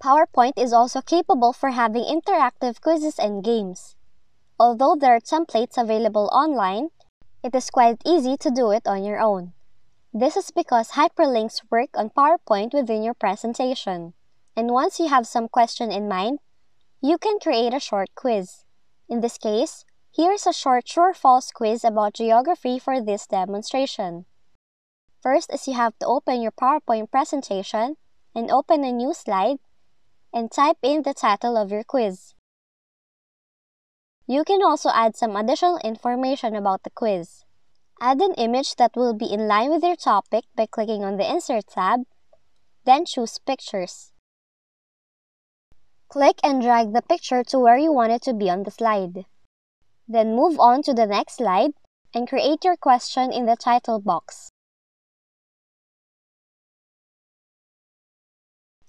PowerPoint is also capable for having interactive quizzes and games. Although there are templates available online, it is quite easy to do it on your own. This is because hyperlinks work on PowerPoint within your presentation. And once you have some question in mind, you can create a short quiz. In this case, here's a short true-false quiz about geography for this demonstration. First is you have to open your PowerPoint presentation and open a new slide and type in the title of your quiz. You can also add some additional information about the quiz. Add an image that will be in line with your topic by clicking on the Insert tab, then choose Pictures. Click and drag the picture to where you want it to be on the slide. Then move on to the next slide and create your question in the title box.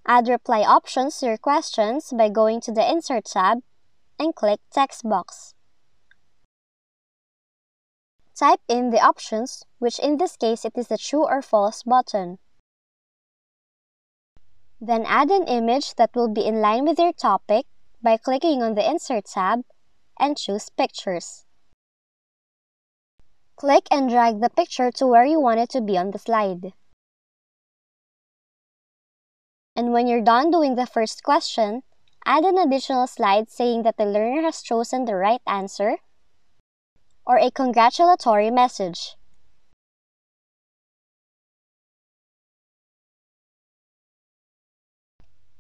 Add reply options to your questions by going to the Insert tab and click Text box. Type in the options, which in this case it is the true or false button. Then add an image that will be in line with your topic by clicking on the Insert tab and choose Pictures. Click and drag the picture to where you want it to be on the slide. And when you're done doing the first question, add an additional slide saying that the learner has chosen the right answer or a congratulatory message.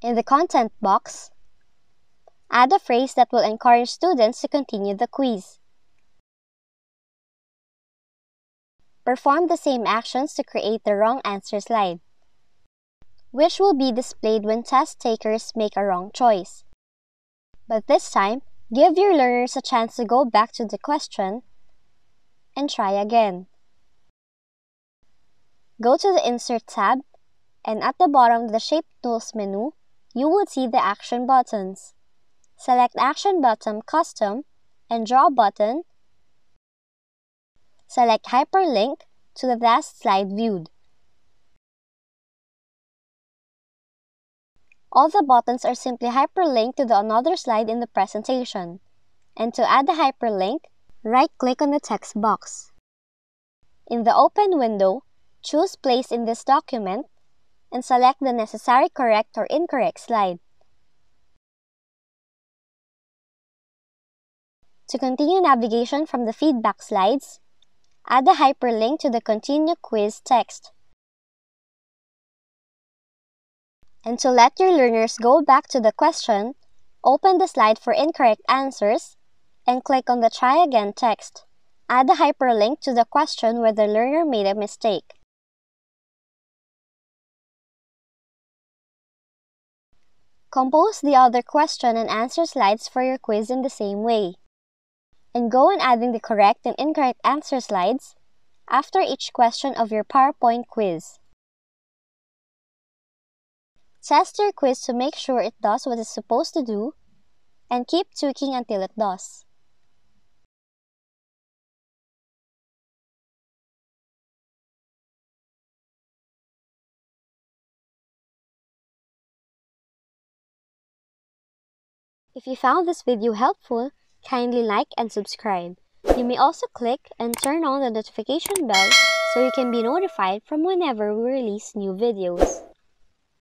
In the content box, add a phrase that will encourage students to continue the quiz. Perform the same actions to create the wrong answer slide which will be displayed when test takers make a wrong choice. But this time, give your learners a chance to go back to the question and try again. Go to the Insert tab, and at the bottom of the Shape Tools menu, you will see the Action buttons. Select Action button Custom and Draw button. Select Hyperlink to the last slide viewed. All the buttons are simply hyperlinked to the another slide in the presentation. And to add the hyperlink, right-click on the text box. In the open window, choose Place in this document and select the necessary correct or incorrect slide. To continue navigation from the feedback slides, add a hyperlink to the Continue Quiz text. And to let your learners go back to the question, open the slide for incorrect answers and click on the Try Again text. Add a hyperlink to the question where the learner made a mistake. Compose the other question and answer slides for your quiz in the same way. And go on adding the correct and incorrect answer slides after each question of your PowerPoint quiz. Test your quiz to make sure it does what it's supposed to do, and keep tweaking until it does. If you found this video helpful, kindly like and subscribe. You may also click and turn on the notification bell so you can be notified from whenever we release new videos.